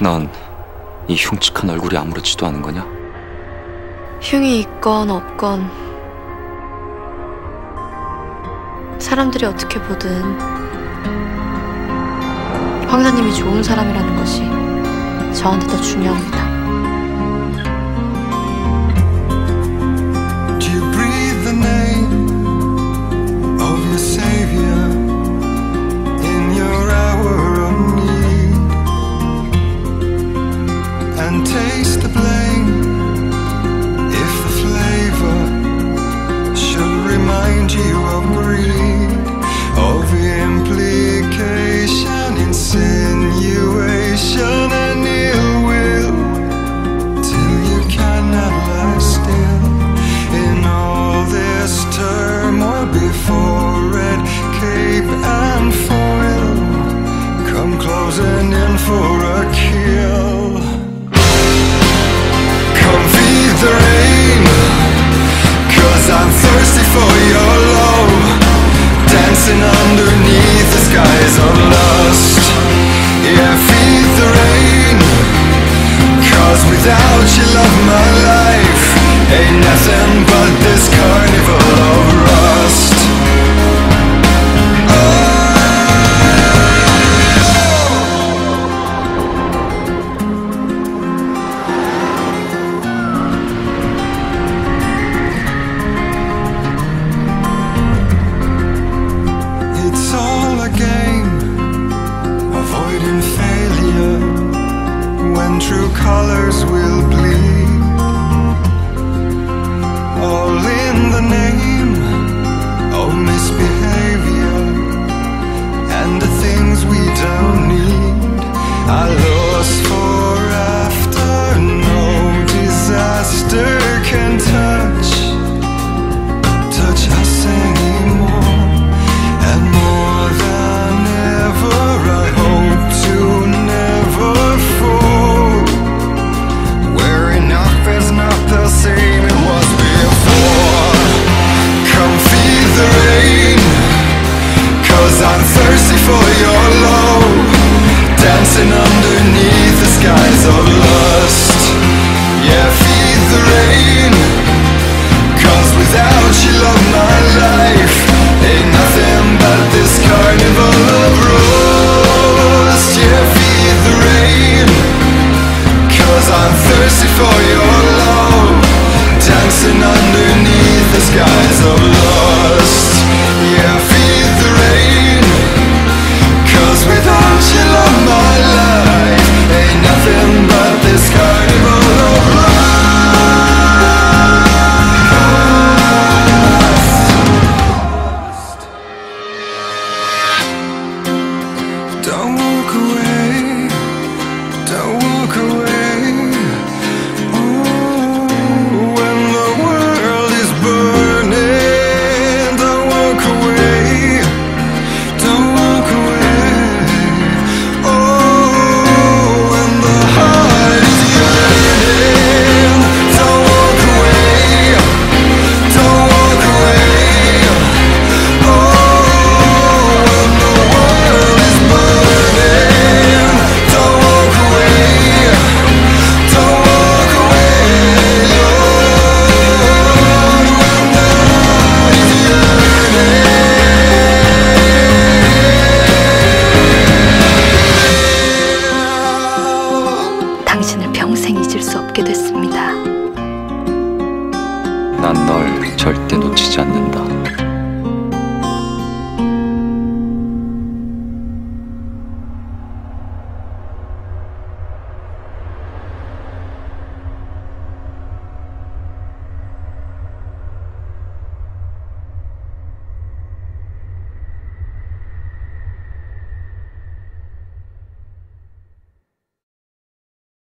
넌 이 흉측한 얼굴이 아무렇지도 않은 거냐? 흉이 있건 없건 사람들이 어떻게 보든 황사님이 좋은 사람이라는 것이 저한테 더 중요합니다. Taste the blame if the flavor should remind you of of implication, insinuation, and ill will till you cannot lie still in all this turmoil before red cape and foil come closing in for a kill. Of lust. Yeah, feed the rain. Cause without you, love, my life ain't nothing but this carnival of rust. Oh. It's all true colors will bleed. Skies of lust. 난 널 절대 놓치지 않는다.